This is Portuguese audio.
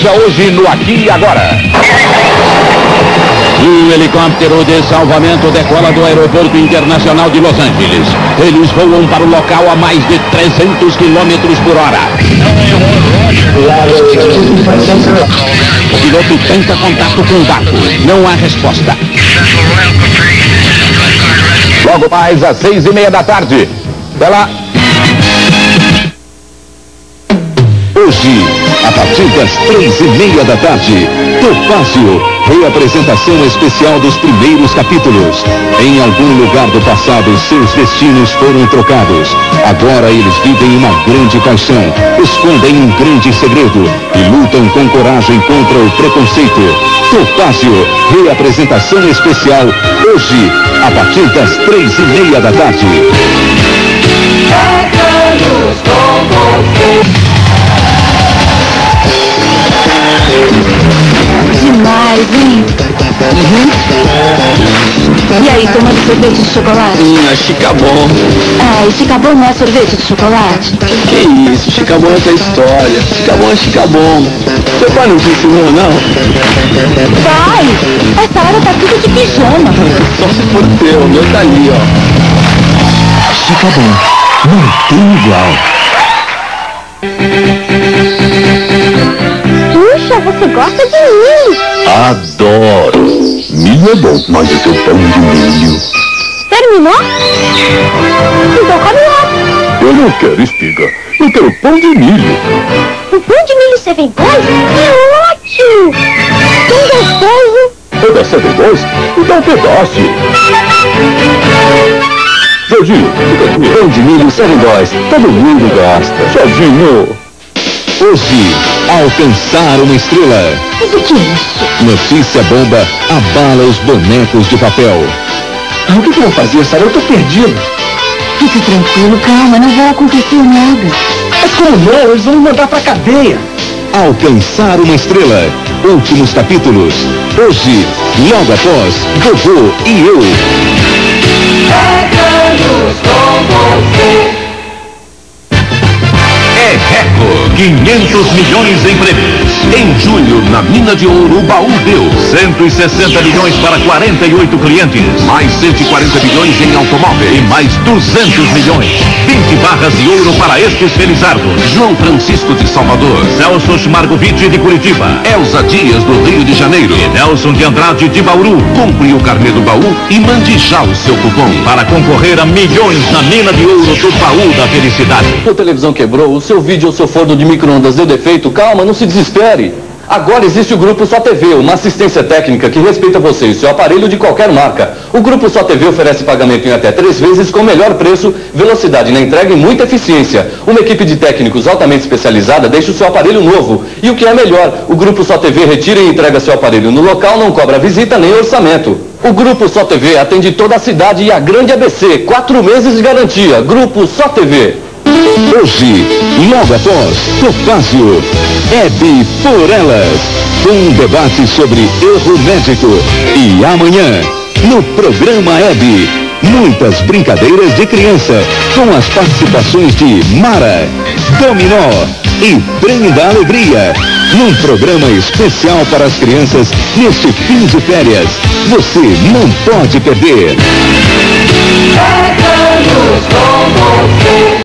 Veja hoje no Aqui e Agora. Um helicóptero de salvamento decola do Aeroporto Internacional de Los Angeles. Eles voam para o local a mais de 300 quilômetros por hora. O piloto tenta contato com o barco. Não há resposta. Logo mais às seis e meia da tarde. Pela Hoje, a partir das três e meia da tarde, Topázio, reapresentação especial dos primeiros capítulos. Em algum lugar do passado, seus destinos foram trocados. Agora eles vivem uma grande paixão, escondem um grande segredo e lutam com coragem contra o preconceito. Topázio, reapresentação especial, hoje, a partir das três e meia da tarde. E aí, tomando sorvete de chocolate? Hum, a Chicabon. Ah, e Chicabon não é sorvete de chocolate? Que isso, Chicabon é outra história. Chicabon é Chicabon. Seu pai não te ensinou, não? Pai, essa hora tá tudo de pijama. Só se for teu, meu tá ali, ó. Chicabon, não tem igual. Puxa, você gosta de mim. Adoro. É bom, mas o seu pão de milho. Terminou? Então come logo. Eu não quero espiga. Eu quero pão de milho. O pão de milho Seven Boys é ótimo. Tão gostoso. Eu da Seven Boys? Me dá um pedaço. Jorginho. Pão de milho Seven Boys. Todo mundo gosta. Jorginho. Hoje, alcançar uma estrela. Mas o que é isso? Notícia bomba abala os bonecos de papel. Ah, o que, que eu vou fazer, Sara? Eu tô perdido. Fica tranquilo, calma, não vai acontecer nada. Mas como não? Eles vão me mandar pra cadeia. Alcançar uma estrela. Últimos capítulos. Hoje, logo após, Vovô e eu. É 500 milhões em prêmios. Em julho, na mina de ouro, o baú deu 160 milhões para 48 clientes, mais 140 milhões em automóvel e mais 200 milhões. 20 barras de ouro para estes felizardos. João Francisco de Salvador, Celso Schmargovitch de Curitiba, Elza Dias do Rio de Janeiro e Nelson de Andrade de Bauru. Compre o carnê do baú e mande já o seu cupom para concorrer a milhões na mina de ouro do baú da felicidade. Sua televisão quebrou, o seu vídeo ou seu forno de micro-ondas deu defeito, calma, não se desespere. Agora existe o Grupo Só TV, uma assistência técnica que respeita você e seu aparelho de qualquer marca. O Grupo Só TV oferece pagamento em até três vezes com melhor preço, velocidade na entrega e muita eficiência. Uma equipe de técnicos altamente especializada deixa o seu aparelho novo. E o que é melhor, o Grupo Só TV retira e entrega seu aparelho no local, não cobra visita nem orçamento. O Grupo Só TV atende toda a cidade e a grande ABC. Quatro meses de garantia. Grupo Só TV. Hoje, logo após, Topázio, Hebe por Elas, com um debate sobre erro médico. E amanhã, no programa Hebe, muitas brincadeiras de criança, com as participações de Mara, Dominó e Trem da Alegria. Num programa especial para as crianças neste fim de férias. Você não pode perder.